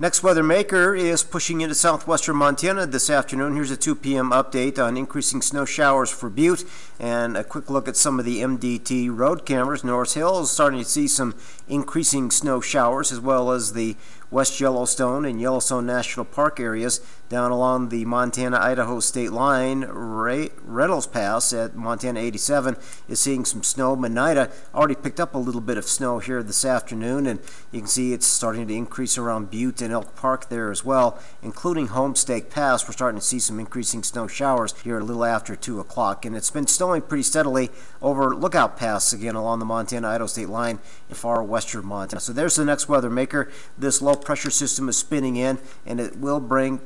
Next weather maker is pushing into southwestern Montana this afternoon. Here's a 2 p.m. update on increasing snow showers for Butte and a quick look at some of the MDT road cameras. Norris Hill is starting to see some increasing snow showers as well as the West Yellowstone and Yellowstone National Park areas down along the Montana-Idaho state line. Reynolds Pass at Montana 87 is seeing some snow. Monida already picked up a little bit of snow here this afternoon and you can see it's starting to increase around Butte and Elk Park there as well, including Homestake Pass. We're starting to see some increasing snow showers here a little after 2 o'clock and it's been snowing pretty steadily over Lookout Pass again along the Montana-Idaho state line in far western Montana. So there's the next weather maker. This low pressure system is spinning in and it will bring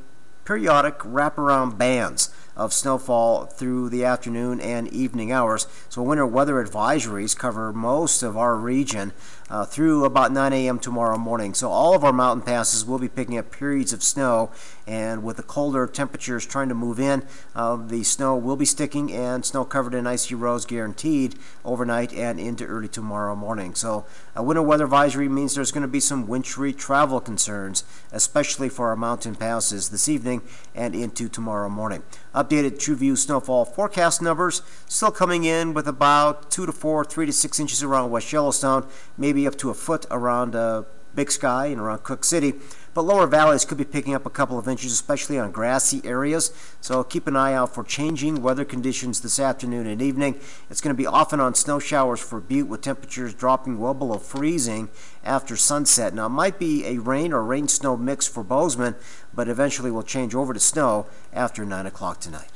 periodic wraparound bands of snowfall through the afternoon and evening hours. So winter weather advisories cover most of our region uh, through about 9 a.m. tomorrow morning. So all of our mountain passes will be picking up periods of snow and with the colder temperatures trying to move in, uh, the snow will be sticking and snow covered in icy roads guaranteed overnight and into early tomorrow morning. So a winter weather advisory means there's going to be some wintry travel concerns, especially for our mountain passes this evening and into tomorrow morning. Updated TrueView snowfall forecast numbers still coming in with about 2 to 4, 3 to 6 inches around West Yellowstone, maybe up to a foot around uh, Big Sky and around Cooke City. But lower valleys could be picking up a couple of inches, especially on grassy areas. So keep an eye out for changing weather conditions this afternoon and evening. It's going to be often on snow showers for Butte with temperatures dropping well below freezing after sunset. Now, it might be a rain or rain snow mix for Bozeman, but eventually will change over to snow after 9 o'clock tonight.